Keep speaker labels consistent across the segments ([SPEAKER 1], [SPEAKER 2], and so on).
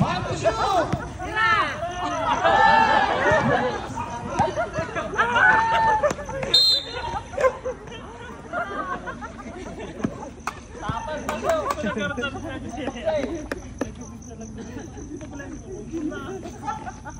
[SPEAKER 1] Vai pro jogo!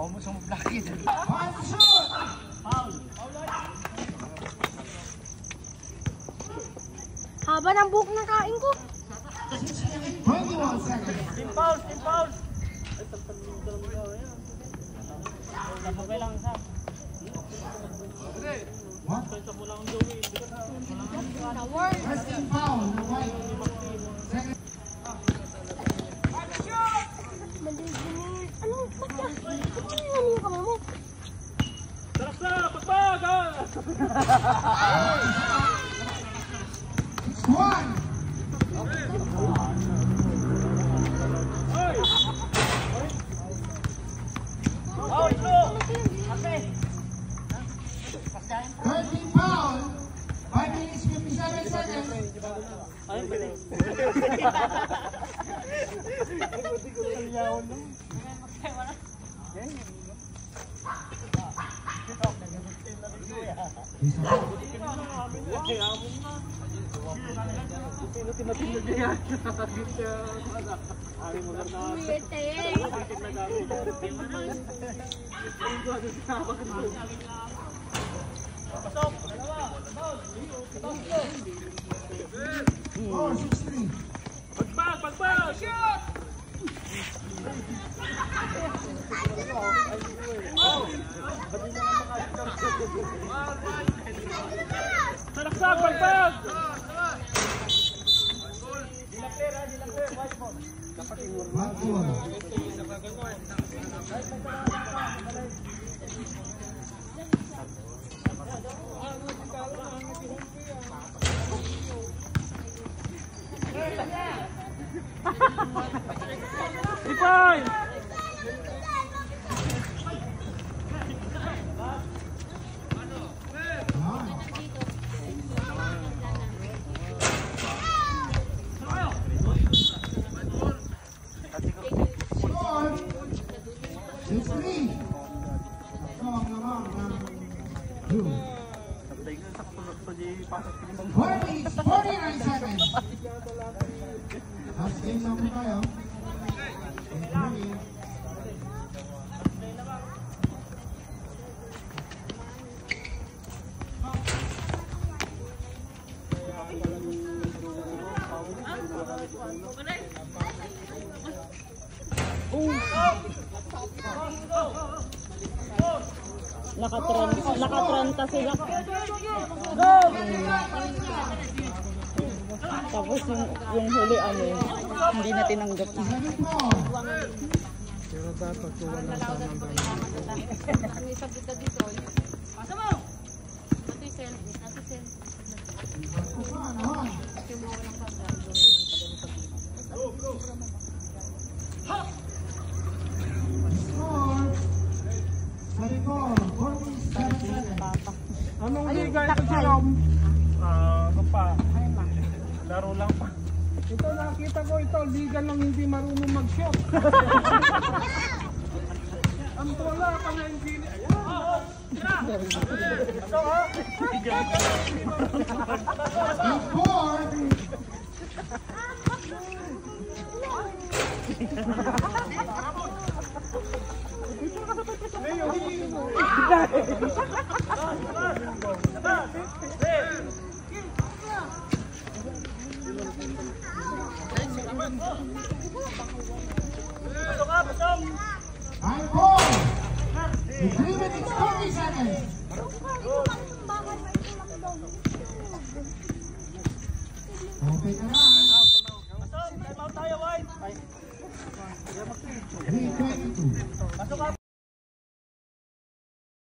[SPEAKER 1] One shoot!
[SPEAKER 2] Haba ng buhok ng kain ko.
[SPEAKER 1] 21 seconds. What? First team foul, the white. Second.
[SPEAKER 2] Ano? Ba't ka? Ba't mo yung kamay mo?
[SPEAKER 1] One. Thirteen foul. Five minutes, fifty-seven seconds.
[SPEAKER 3] Sino tinatinod niya yan? Nakakagit siya. Ari mo na na. Nakakagit na dami. Ang gwazo siya. Pasok! Dalawa!
[SPEAKER 1] Four, six, three.
[SPEAKER 3] Pagbag! Pagbag! Shoot! Salaksak! Pagbag!
[SPEAKER 1] Back four.
[SPEAKER 3] Ipay!
[SPEAKER 1] Nine. Score. Strong naman ng June. 40, 49 seconds. Last game na po.
[SPEAKER 2] Nakatrend, nakatrenta sila. Tapos yung, yung huli ano, hindi na tinanggap.
[SPEAKER 1] seven four. Kuha naman. Score. 34, 47 seconds.
[SPEAKER 3] Anong liga ito si Rom? Ah, ano pa? Laro lang pa. Ito nakita ko ito, liga lang hindi marunong mag-shot. Ang tola pa na hindi. Ayan. Ito ha?
[SPEAKER 1] And four. And four. The three minutes, 30 seconds. Okay ka na.
[SPEAKER 3] Time out tayo, White.
[SPEAKER 1] 322.